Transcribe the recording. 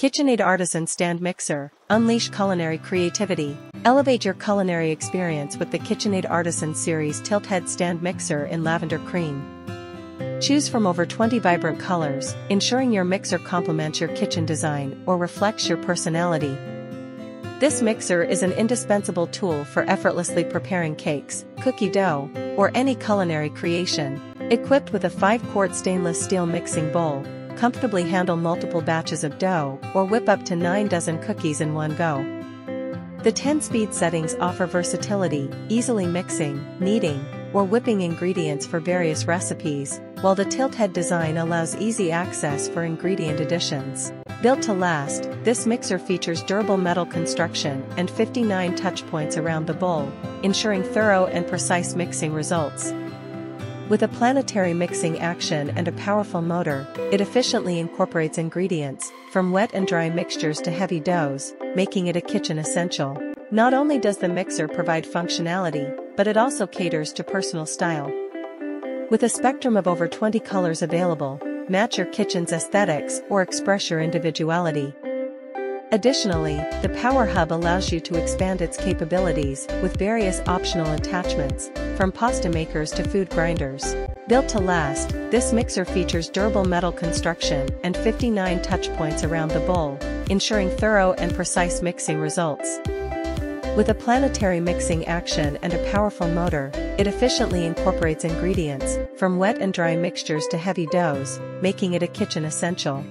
KitchenAid Artisan Stand Mixer, unleash culinary creativity. Elevate your culinary experience with the KitchenAid Artisan Series Tilt Head Stand Mixer in Lavender Cream. Choose from over 20 vibrant colors, ensuring your mixer complements your kitchen design or reflects your personality. This mixer is an indispensable tool for effortlessly preparing cakes, cookie dough, or any culinary creation. Equipped with a 5-quart stainless steel mixing bowl, comfortably handle multiple batches of dough or whip up to 9 dozen cookies in one go. The 10-speed settings offer versatility, easily mixing, kneading, or whipping ingredients for various recipes, while the tilt head design allows easy access for ingredient additions. Built to last, this mixer features durable metal construction and 59 touch points around the bowl, ensuring thorough and precise mixing results. With a planetary mixing action and a powerful motor, it efficiently incorporates ingredients, from wet and dry mixtures to heavy doughs, making it a kitchen essential. Not only does the mixer provide functionality, but it also caters to personal style. With a spectrum of over 20 colors available, match your kitchen's aesthetics or express your individuality. Additionally, the Power Hub allows you to expand its capabilities with various optional attachments, from pasta makers to food grinders. Built to last, this mixer features durable metal construction and 59 touch points around the bowl, ensuring thorough and precise mixing results. With a planetary mixing action and a powerful motor, it efficiently incorporates ingredients, from wet and dry mixtures to heavy doughs, making it a kitchen essential.